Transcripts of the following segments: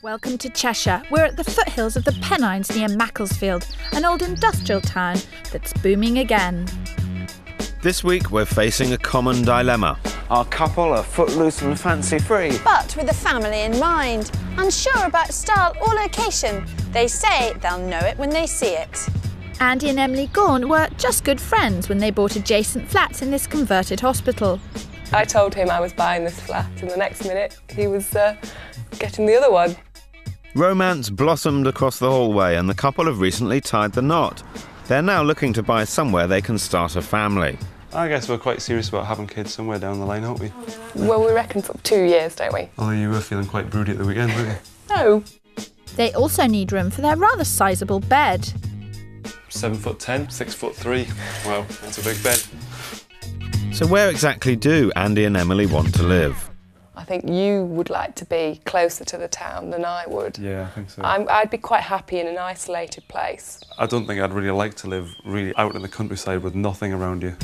Welcome to Cheshire. We're at the foothills of the Pennines near Macclesfield, an old industrial town that's booming again. This week we're facing a common dilemma. Our couple are footloose and fancy free. but with the family in mind. Unsure about style or location, they say they'll know it when they see it. Andy and Emily Gorn were just good friends when they bought adjacent flats in this converted hospital. I told him I was buying this flat, and the next minute he was uh, getting the other one. Romance blossomed across the hallway and the couple have recently tied the knot. They're now looking to buy somewhere they can start a family. I guess we're quite serious about having kids somewhere down the line, aren't we? Well, we reckon for two years, don't we? Although you were feeling quite broody at the weekend, weren't you? No. They also need room for their rather sizable bed. Seven foot ten, six foot three. Well, that's a big bed. So, where exactly do Andy and Emily want to live? I think you would like to be closer to the town than I would. Yeah, I think so. I'm, I'd be quite happy in an isolated place. I don't think I'd really like to live really out in the countryside with nothing around you.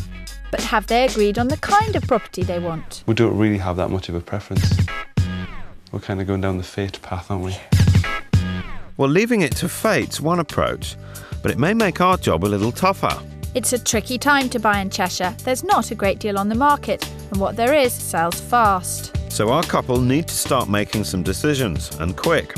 But have they agreed on the kind of property they want? We don't really have that much of a preference. We're kind of going down the fate path, aren't we? Well, leaving it to fate's one approach, but it may make our job a little tougher. It's a tricky time to buy in Cheshire. There's not a great deal on the market, and what there is sells fast. So, our couple need to start making some decisions, and quick.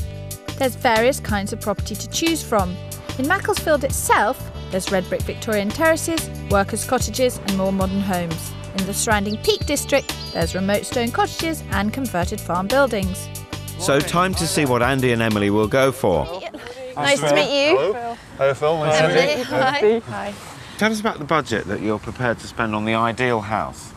There's various kinds of property to choose from. In Macclesfield itself, there's red brick Victorian terraces, workers' cottages, and more modern homes. In the surrounding Peak District, there's remote stone cottages and converted farm buildings. So, time to see what Andy and Emily will go for. Nice to meet you. Hi, Phil. Nice Emily, hi. Hi. Tell us about the budget that you're prepared to spend on the ideal house.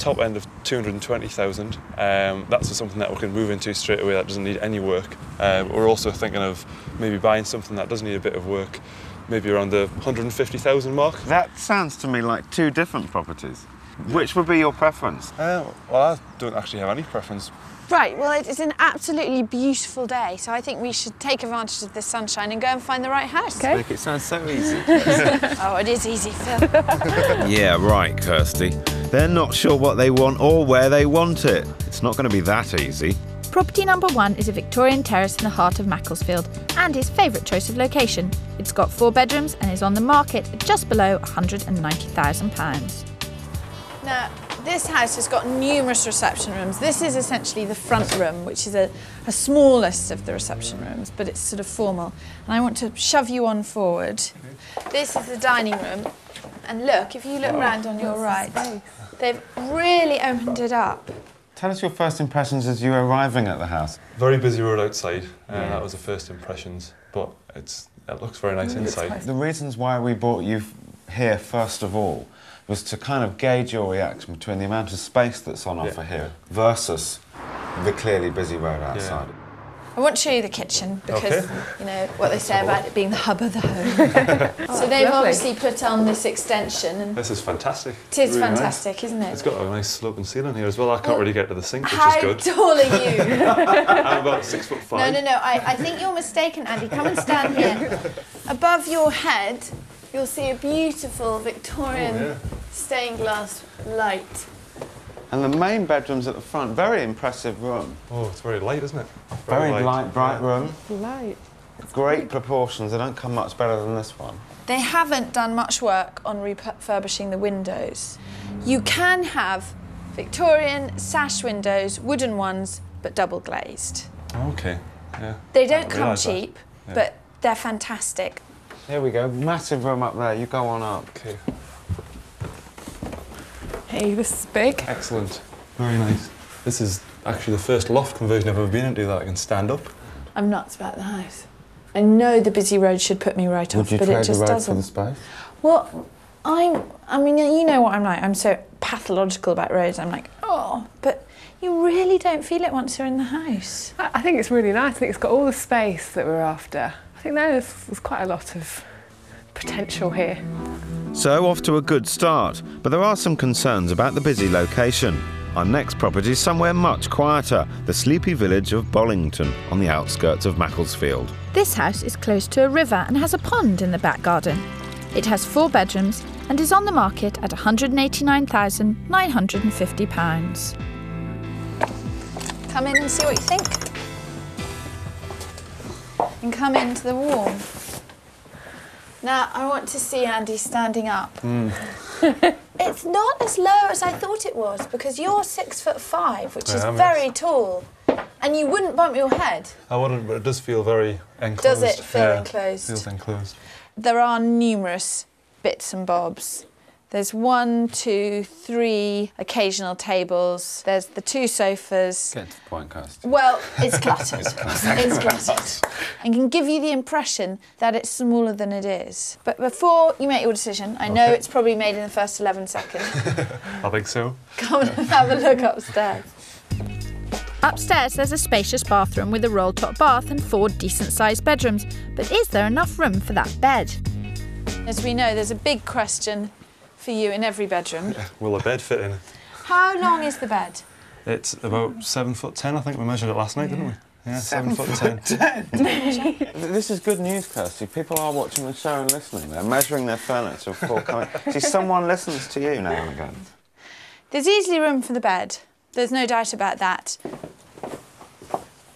Top end of 220,000. Um, that's something that we can move into straight away that doesn't need any work. Um, we're also thinking of maybe buying something that does need a bit of work, maybe around the 150,000 mark. That sounds to me like two different properties. Which would be your preference? Uh, well, I don't actually have any preference. Right, well, it is an absolutely beautiful day, so I think we should take advantage of this sunshine and go and find the right house. Okay. Look, it sounds so easy. Oh, it is easy, Phil. Yeah, right, Kirstie. They're not sure what they want or where they want it. It's not going to be that easy. Property number one is a Victorian terrace in the heart of Macclesfield, and his favourite choice of location. It's got four bedrooms and is on the market at just below £190,000. Now, this house has got numerous reception rooms. This is essentially the front room, which is a, a smallest of the reception rooms, but it's sort of formal. And I want to shove you on forward. This is the dining room. And look, if you look round on your right, they've really opened it up. Tell us your first impressions as you were arriving at the house. Very busy road outside. Uh, That was the first impressions, but it's it looks very nice inside. the reasons why we brought you here first of all was to kind of gauge your reaction between the amount of space that's on offer here versus the clearly busy road outside. I want to show you the kitchen because, Okay. you know, what they say about it being the hub of the home. so they've obviously put on this extension and This is fantastic. it is Really nice. fantastic, isn't it? It's got a nice sloping ceiling here as well. I can't oh, really get to the sink, which is good. How tall are you? I'm about six foot No, five. no, no. I, I think you're mistaken, Andy. Come and stand here. Above your head, you'll see a beautiful Victorian Oh, yeah. Stained glass light. And the main bedroom's at the front, very impressive room. Oh, it's very light, isn't it? Very light, bright yeah. room. Light. Great proportions, they don't come much better than this one. They haven't done much work on refurbishing the windows. You can have Victorian sash windows, wooden ones, but double glazed. Okay. Yeah. They don't come cheap, Yeah. but they're fantastic. Here we go, massive room up there, you go on up. Okay. Hey, this is big. Excellent. Very nice. This is actually the first loft conversion I've ever been into that I can stand up. I'm nuts about the house. I know the busy road should put me right Would off, but it just doesn't. for the space? Well, I'm. I mean, you know what I'm like. I'm so pathological about roads. I'm like, oh, but you really don't feel it once you're in the house. I I think it's really nice. I think it's got all the space that we're after. I think there's, there's quite a lot of potential here. So, off to a good start, but there are some concerns about the busy location. Our next property is somewhere much quieter, the sleepy village of Bollington on the outskirts of Macclesfield. This house is close to a river and has a pond in the back garden. It has four bedrooms and is on the market at £189,950. Come in and see what you think. and come into the warm. Now, I want to see Andy standing up. Hmm. it's not as low as I thought it was because you're six foot five, which I is am, very yes. tall. And you wouldn't bump your head. I wouldn't, but it does feel very enclosed. Does it feel yeah, enclosed? Feels enclosed. There are numerous bits and bobs. There's one, two, three occasional tables. There's the two sofas. Get to the point, Kirstie. Well, it's cluttered. it's cluttered. And can give you the impression that it's smaller than it is. But before you make your decision, I know it's probably made in the first 11 seconds. I think so. Come and have a look upstairs. Upstairs, there's a spacious bathroom with a roll top bath and four decent sized bedrooms. But is there enough room for that bed? As we know, there's a big question for you in every bedroom. Will a bed fit in? How long is the bed? It's about seven foot ten. I think we measured it last night, didn't we? Yeah, seven, Seven foot ten. ten. This is good news, Kirstie. People are watching the show and listening. They're measuring their furniture before coming. See, someone listens to you now and again. There's easily room for the bed. There's no doubt about that.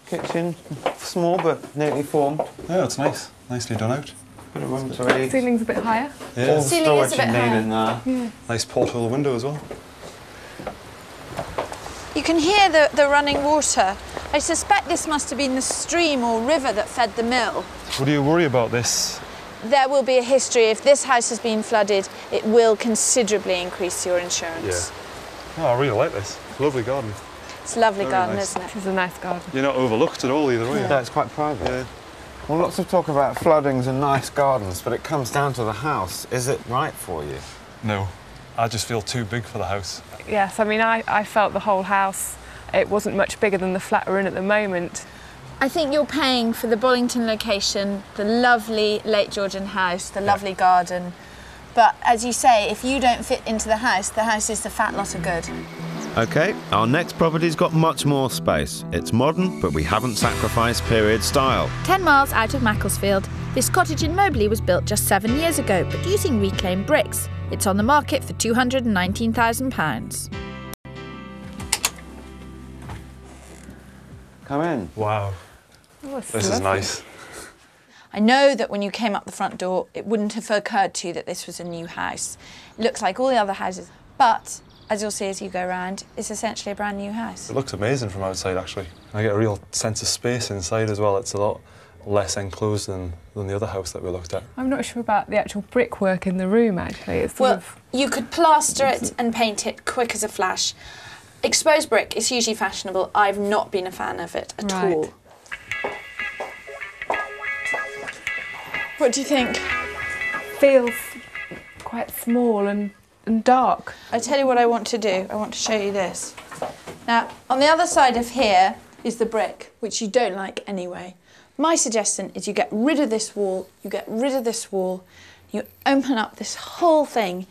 Kitchen, small but neatly formed. Yeah, it's nice. Nicely done out. Bit of room to eat. Ceiling's a bit higher. Yeah. All the Ceiling is storage a you bit need higher. in there. Nice porthole window as well. You can hear the, the running water. I suspect this must have been the stream or river that fed the mill. What do you worry about this? There will be a history. If this house has been flooded, it will considerably increase your insurance. Yeah. Oh, I really like this. Lovely garden. It's a lovely Very garden, nice. isn't it? This is a nice garden. You're not overlooked at all either, are you? Yeah, it's quite private. Yeah. Well, lots of talk about floodings and nice gardens, but it comes down to the house. Is it right for you? No, I just feel too big for the house. Yes, I mean, I, I felt the whole house, it wasn't much bigger than the flat we're in at the moment. I think you're paying for the Bollington location, the lovely late Georgian house, the lovely garden. But as you say, if you don't fit into the house, the house is the fat lot of good. OK, our next property's got much more space. It's modern, but we haven't sacrificed period style. 10 miles out of Macclesfield, this cottage in Mobberley was built just seven years ago, but using reclaimed bricks. It's on the market for £219,000. Come in. Wow, Oh, it's this is nice. I know that when you came up the front door, it wouldn't have occurred to you that this was a new house. It looks like all the other houses, but as you'll see as you go around, it's essentially a brand new house. It looks amazing from outside, actually. I get a real sense of space inside as well. It's a lot less enclosed than, than the other house that we looked at. I'm not sure about the actual brickwork in the room, actually. It's Well, of, you could plaster it and paint it quick as a flash. Exposed brick is hugely fashionable. I've not been a fan of it at Right. all. What do you think? feels quite small and, and dark. I tell you what I want to do. I want to show you this. Now, on the other side of here is the brick, which you don't like anyway. My suggestion is you get rid of this wall, you get rid of this wall, you open up this whole thing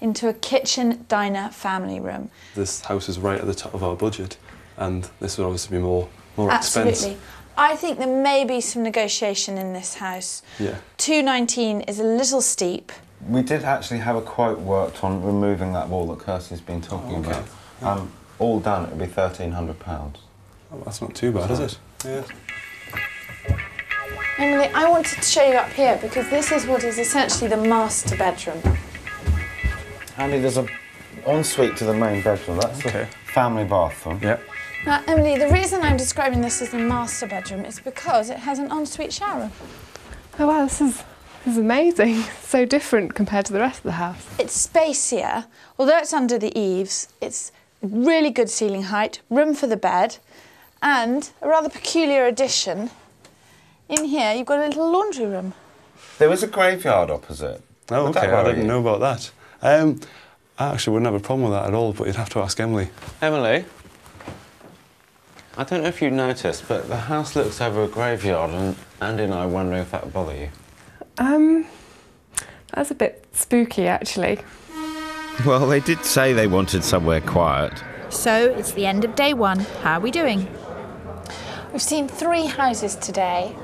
into a kitchen, diner, family room. This house is right at the top of our budget, and this would obviously be more more Absolutely. expense. I think there may be some negotiation in this house. Yeah. 219 is a little steep. We did actually have a quote worked on removing that wall that Kirstie's been talking Okay. about. Um, all done, it would be £1,300. Oh, that's not too bad, is it? Yeah. Emily, I wanted to show you up here because this is what is essentially the master bedroom. Andy, there's a ensuite to the main bedroom. That's Okay. the family bathroom. Yeah. Now, Emily, the reason I'm describing this as the master bedroom is because it has an ensuite shower. Oh wow, this is, this is amazing. so different compared to the rest of the house. It's spacier, although it's under the eaves, it's really good ceiling height, room for the bed, and a rather peculiar addition. In here, you've got a little laundry room. There is a graveyard opposite. Oh, Would okay. I didn't you? know about that. Um, I actually wouldn't have a problem with that at all, but you'd have to ask Emily. Emily, I don't know if you noticed, but the house looks over a graveyard, and Andy and I are wondering if that would bother you. Um, that's a bit spooky, actually. Well, they did say they wanted somewhere quiet. So it's the end of day one. How are we doing? We've seen three houses today.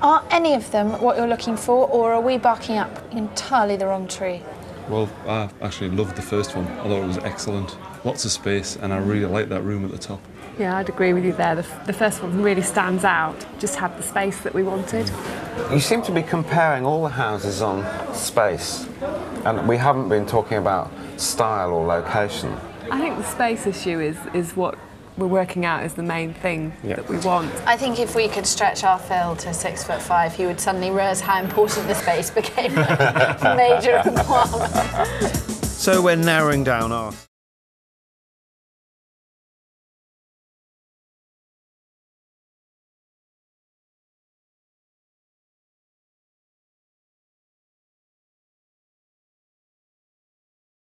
Are any of them what you're looking for, or are we barking up entirely the wrong tree? Well, I actually loved the first one. I thought it was excellent. Lots of space, and I really liked that room at the top. Yeah, I'd agree with you there. The, f- the first one really stands out. Just had the space that we wanted. You seem to be comparing all the houses on space, and we haven't been talking about style or location. I think the space issue is, is what we're working out as the main thing Yeah. that we want. I think if we could stretch our Phil to six foot five, he would suddenly realise how important the space became a major requirement. So we're narrowing down our